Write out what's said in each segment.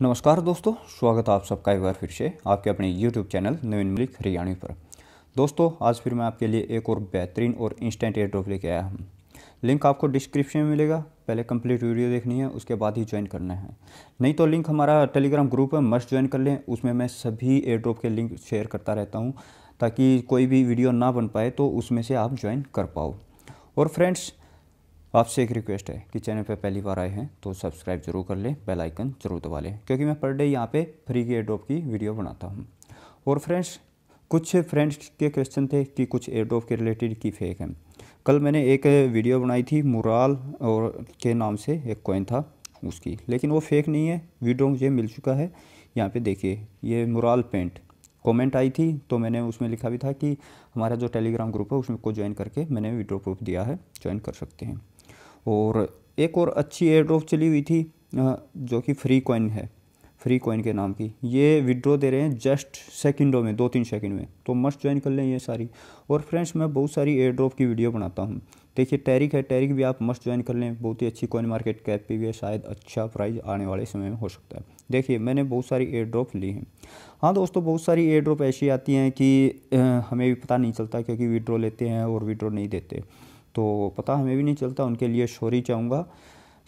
नमस्कार दोस्तों, स्वागत है आप सबका एक बार फिर से आपके अपने YouTube चैनल नवीन मलिक हरियाणी पर। दोस्तों, आज फिर मैं आपके लिए एक और बेहतरीन और इंस्टेंट एयर ड्रॉप लेके आया हूँ। लिंक आपको डिस्क्रिप्शन में मिलेगा, पहले कंप्लीट वीडियो देखनी है, उसके बाद ही ज्वाइन करना है। नहीं तो लिंक हमारा टेलीग्राम ग्रुप है मस्ट ज्वाइन कर लें, उसमें मैं सभी एयर ड्रॉप के लिंक शेयर करता रहता हूँ, ताकि कोई भी वीडियो ना बन पाए तो उसमें से आप ज्वाइन कर पाओ। और फ्रेंड्स आपसे एक रिक्वेस्ट है कि चैनल पर पहली बार आए हैं तो सब्सक्राइब ज़रूर कर लें बेल आइकन ज़रूर दबा लें, क्योंकि मैं पर डे यहाँ पे फ्री की एयर ड्रॉप की वीडियो बनाता हूँ। और फ्रेंड्स कुछ फ्रेंड्स के क्वेश्चन थे कि कुछ एयर ड्रॉप के रिलेटेड की फेक हैं। कल मैंने एक वीडियो बनाई थी मुराल और के नाम से एक कॉइन था उसकी, लेकिन वो फेक नहीं है वीडियो मुझे मिल चुका है। यहाँ पे देखिए, ये मुराल पेंट कमेंट आई थी तो मैंने उसमें लिखा भी था कि हमारा जो टेलीग्राम ग्रुप है उसमें को ज्वाइन करके मैंने वीडियो प्रूफ दिया है ज्वाइन कर सकते हैं। और एक और अच्छी एयर ड्रॉप चली हुई थी जो कि फ्री कॉइन है। फ्री कॉइन के नाम की। ये विड्रॉ दे रहे हैं जस्ट सेकंडों में, दो तीन सेकंड में। तो मस्ट ज्वाइन कर लें ये सारी। और फ्रेंड्स मैं बहुत सारी एयर ड्रॉप की वीडियो बनाता हूँ। देखिए टैरिक है टैरिक भी आप मस्ट ज्वाइन कर लें। बहुत ही अच्छी कॉइन मार्केट कैप पे भी है। शायद अच्छा प्राइस आने वाले समय में हो सकता है। देखिए, मैंने बहुत सारी एयर ड्रॉप ली हैं। हाँ दोस्तों, बहुत सारी एयर ड्रॉप ऐसी आती हैं कि हमें भी पता नहीं चलता क्योंकि विड्रॉ लेते हैं और विड्रॉ नहीं देते। तो पता हमें भी नहीं चलता, उनके लिए शोरी चाहूँगा,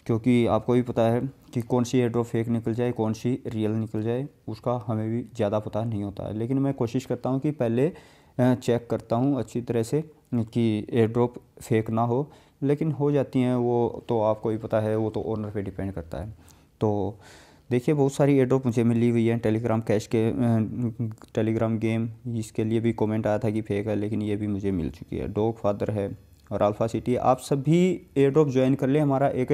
क्योंकि आपको भी पता है कि कौन सी एयर ड्रॉप फेक निकल जाए, कौन सी रियल निकल जाए, उसका हमें भी ज़्यादा पता नहीं होता है। लेकिन मैं कोशिश करता हूँ कि पहले चेक करता हूँ अच्छी तरह से कि एयर ड्रॉप फेक ना हो, लेकिन हो जाती हैं, वो तो आपको भी पता है, वो तो ओनर पे डिपेंड करता है। तो देखिए, बहुत सारी एयर मुझे मिली हुई है टेलीग्राम कैश के टेलीग्राम गेम इसके लिए भी कमेंट आया था कि फेक है, लेकिन ये भी मुझे मिल चुकी है। डॉग फादर है और अल्फ़ा सिटी आप सभी एयर ड्रॉप ज्वाइन कर लें। हमारा एक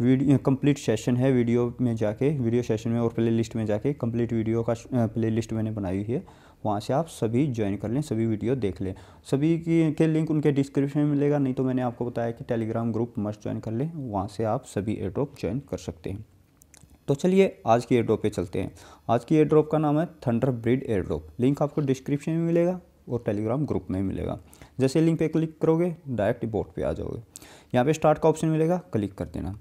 वीडियो कंप्लीट सेशन है वीडियो में जाके, वीडियो सेशन में और प्ले लिस्ट में जाके कंप्लीट वीडियो का प्ले लिस्ट मैंने बनाई हुई है। वहाँ से आप सभी ज्वाइन कर लें, सभी वीडियो देख लें। सभी की, के लिंक उनके डिस्क्रिप्शन में मिलेगा, नहीं तो मैंने आपको बताया कि टेलीग्राम ग्रुप मस्ट ज्वाइन कर लें। वहाँ से आप सभी एयर ड्रॉप ज्वाइन कर सकते हैं। तो चलिए, आज की एयर ड्रॉप पे चलते हैं। आज की एयर ड्रॉप का नाम है thunder breed air drop link आपको डिस्क्रिप्शन में मिलेगा। और टेलीग्राम ग्रुप में मिलेगा। जैसे लिंक पे क्लिक करोगे, डायरेक्ट बोर्ड पे आ जाओगे। यहाँ पे स्टार्ट का ऑप्शन मिलेगा, क्लिक कर देना।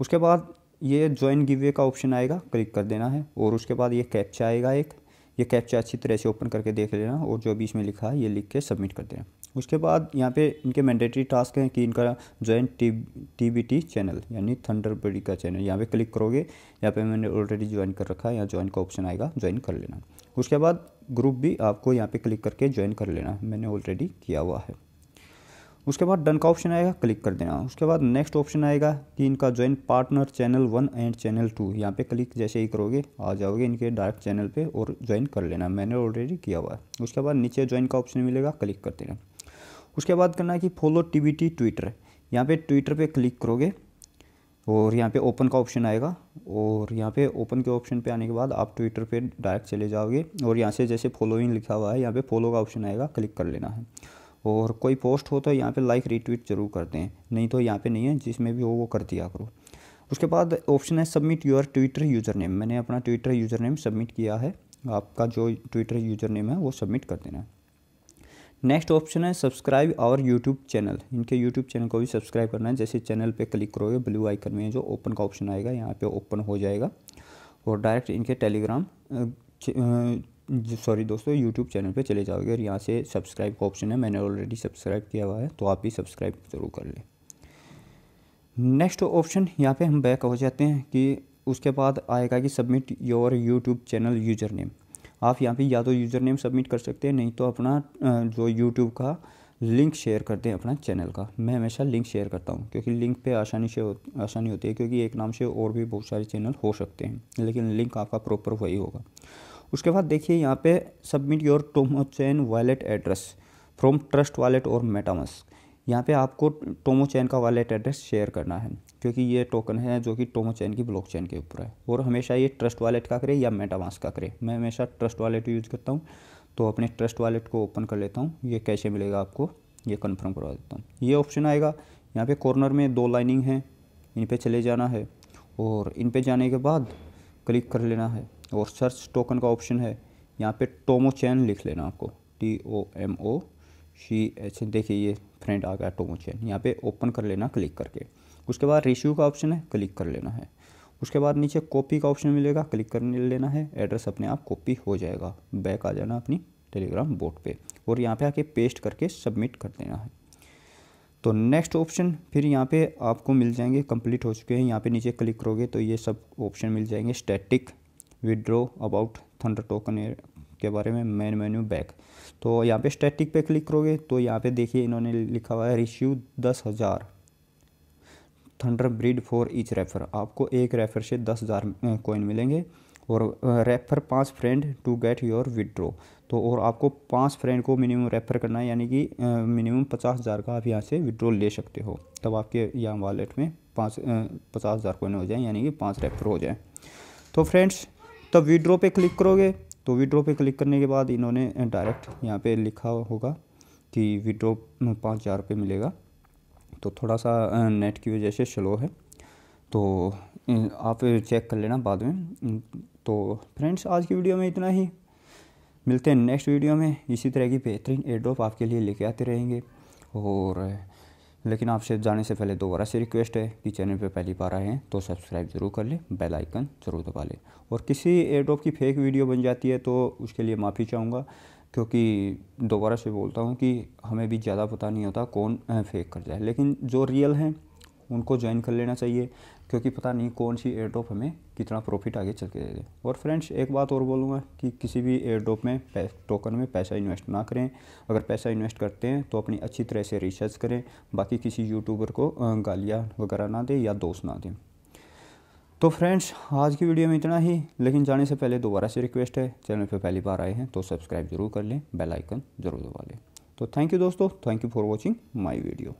उसके बाद ये ज्वाइन गिवे का ऑप्शन आएगा, क्लिक कर देना है। और उसके बाद ये कैप्चा आएगा एक। ये कैप्चा अच्छी तरह से ओपन करके देख लेना और जो भी इसमें लिखा है, ये लिख के सबमिट कर देना। उसके बाद यहाँ पे इनके मैंडेटरी टास्क हैं कि इनका join T T B T channel यानी थंडर बडी का चैनल यहाँ पे क्लिक करोगे, यहाँ पे मैंने ऑलरेडी ज्वाइन कर रखा है, यहाँ ज्वाइन का ऑप्शन आएगा ज्वाइन कर लेना। उसके बाद ग्रुप भी आपको यहाँ पे क्लिक करके ज्वाइन कर लेना है मैंने ऑलरेडी किया हुआ है। उसके बाद डन का ऑप्शन आएगा क्लिक कर देना। उसके बाद नेक्स्ट ऑप्शन आएगा कि इनका join partner channel one and channel two यहाँ पे क्लिक जैसे ही करोगे, आ जाओगे इनके डायरेक्ट चैनल पे और ज्वाइन कर लेना। मैंने ऑलरेडी किया हुआ है। उसके बाद नीचे ज्वाइन का ऑप्शन मिलेगा क्लिक कर देना। उसके बाद करना है कि फॉलो टी ट्विटर यहाँ पर ट्विटर पर क्लिक करोगे और यहाँ पे ओपन का ऑप्शन आएगा। और यहाँ पे ओपन के ऑप्शन पे आने के बाद आप ट्विटर पे डायरेक्ट चले जाओगे। और यहाँ से जैसे फॉलोइंग लिखा हुआ है, यहाँ पे फॉलो का ऑप्शन आएगा क्लिक कर लेना है। और कोई पोस्ट हो तो यहाँ पे लाइक रिट्वीट ज़रूर करते हैं नहीं तो यहाँ पे नहीं है, जिसमें भी हो वो कर दिया करो। उसके बाद ऑप्शन है submit your Twitter user name मैंने अपना ट्विटर यूज़र नेम सबमिट किया है। आपका जो ट्विटर यूज़र नेम है, वो सबमिट कर देना है। नेक्स्ट ऑप्शन है सब्सक्राइब आवर यूट्यूब चैनल। इनके यूट्यूब चैनल को भी सब्सक्राइब करना है। जैसे चैनल पे क्लिक करोगे, ब्लू आइकन में जो ओपन का ऑप्शन आएगा, यहाँ पे ओपन हो जाएगा। और डायरेक्ट इनके टेलीग्राम सॉरी दोस्तों, यूट्यूब चैनल पे चले जाओगे। और यहाँ से सब्सक्राइब का ऑप्शन है, मैंने ऑलरेडी सब्सक्राइब किया हुआ है तो आप भी सब्सक्राइब ज़रूर कर लें। नेक्स्ट ऑप्शन, यहाँ पे हम बैक हो जाते हैं कि उसके बाद आएगा कि submit your YouTube channel user name आप यहाँ पे या तो यूज़र नेम सबमिट कर सकते हैं नहीं तो अपना जो यूट्यूब का लिंक शेयर करते हैं अपना चैनल का। मैं हमेशा लिंक शेयर करता हूँ क्योंकि लिंक पे आसानी से हो, आसानी होती है क्योंकि एक नाम से और भी बहुत सारे चैनल हो सकते हैं लेकिन लिंक आपका प्रॉपर वही होगा। उसके बाद देखिए यहाँ पे submit your Tomo chain wallet address from trust wallet और मेटामस यहाँ पे आपको टोमो चैन का वॉलेट एड्रेस शेयर करना है। क्योंकि ये टोकन है जो कि टोमो चैन की ब्लॉक चैन के ऊपर है। और हमेशा ये ट्रस्ट वॉलेट का करे या मेटामास का करे। मैं हमेशा ट्रस्ट वॉलेट यूज़ करता हूँ तो अपने ट्रस्ट वॉलेट को ओपन कर लेता हूँ। ये कैसे मिलेगा आपको, ये कन्फर्म करवा देता हूँ। ये ऑप्शन आएगा। यहाँ पे कॉर्नर में दो लाइनिंग है। इन पर चले जाना है और इन पर जाने के बाद क्लिक कर लेना है और सर्च टोकन का ऑप्शन है। यहाँ पे टोमो चैन लिख लेना आपको। T O M O C H देखिए ये फ्रेंड आ गया टोमो चैन। यहाँ पे ओपन कर लेना क्लिक करके। उसके बाद रेशियो का ऑप्शन है, क्लिक कर लेना है। उसके बाद नीचे कॉपी का ऑप्शन मिलेगा, क्लिक कर लेना है। एड्रेस अपने आप कॉपी हो जाएगा। बैक आ जाना अपनी टेलीग्राम बोर्ड पे और यहाँ पे आके पेस्ट करके सबमिट कर देना है। तो नेक्स्ट ऑप्शन, फिर यहाँ पे आपको मिल जाएँगे, कंप्लीट हो चुके हैं। यहाँ पे नीचे क्लिक करोगे तो ये सब ऑप्शन मिल जाएँगे। Static withdraw about thunder token के बारे में मेन मेन्यू बैक तो यहाँ पे स्टैटिक पे क्लिक करोगे तो यहाँ पे देखिए इन्होंने लिखा हुआ है, रिश्यू दस हज़ार। Thunder breed for each refer. आपको एक रेफर से दस हज़ार कोइन मिलेंगे और रेफर पाँच friend to get your withdraw तो और आपको पाँच फ्रेंड को मिनिमम रेफर करना है, यानी कि मिनिमम पचास हज़ार का आप यहाँ से विड्रॉ ले सकते हो। तब आपके यहाँ वॉलेट में पाँच पचास हज़ार कोइन हो जाए, यानी कि पाँच रेफर हो जाए। तो फ्रेंड्स तब विड्रॉ पे क्लिक करोगे। तो विड्रो पे क्लिक करने के बाद इन्होंने डायरेक्ट यहाँ पे लिखा होगा कि विड्रॉ पाँच हज़ार रुपये मिलेगा। तो थोड़ा सा नेट की वजह से स्लो है। तो आप चेक कर लेना बाद में। तो फ्रेंड्स आज की वीडियो में इतना ही। मिलते हैं नेक्स्ट वीडियो में। इसी तरह की बेहतरीन एयर ड्रॉप आपके लिए लेके आते रहेंगे। और, लेकिन आपसे जाने से पहले दोबारा से रिक्वेस्ट है कि चैनल पे पहली बार आए हैं तो सब्सक्राइब ज़रूर कर लें बेल आइकन ज़रूर दबा लें। और किसी एयर ड्रॉप की फेक वीडियो बन जाती है तो उसके लिए माफ़ी चाहूँगा। क्योंकि दोबारा से बोलता हूँ कि हमें भी ज़्यादा पता नहीं होता कौन फेक कर जाए लेकिन जो रियल हैं, उनको ज्वाइन कर लेना चाहिए, क्योंकि पता नहीं कौन सी एयर ड्रॉप हमें कितना प्रॉफिट आगे चल के दे दे और फ्रेंड्स एक बात और बोलूँगा कि किसी भी एयर ड्रॉप में टोकन में पैसा इन्वेस्ट ना करें। अगर पैसा इन्वेस्ट करते हैं तो अपनी अच्छी तरह से रिसर्च करें। बाकी किसी यूट्यूबर को गालियाँ वगैरह ना दें या दोस्त ना दें। तो फ्रेंड्स आज की वीडियो में इतना ही। लेकिन जाने से पहले दोबारा से रिक्वेस्ट है। चैनल पर पहली बार आए हैं तो सब्सक्राइब ज़रूर कर लें। बेल आइकन ज़रूर दबा लें। तो थैंक यू दोस्तों। Thank you for watching my video